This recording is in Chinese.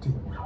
这个不错。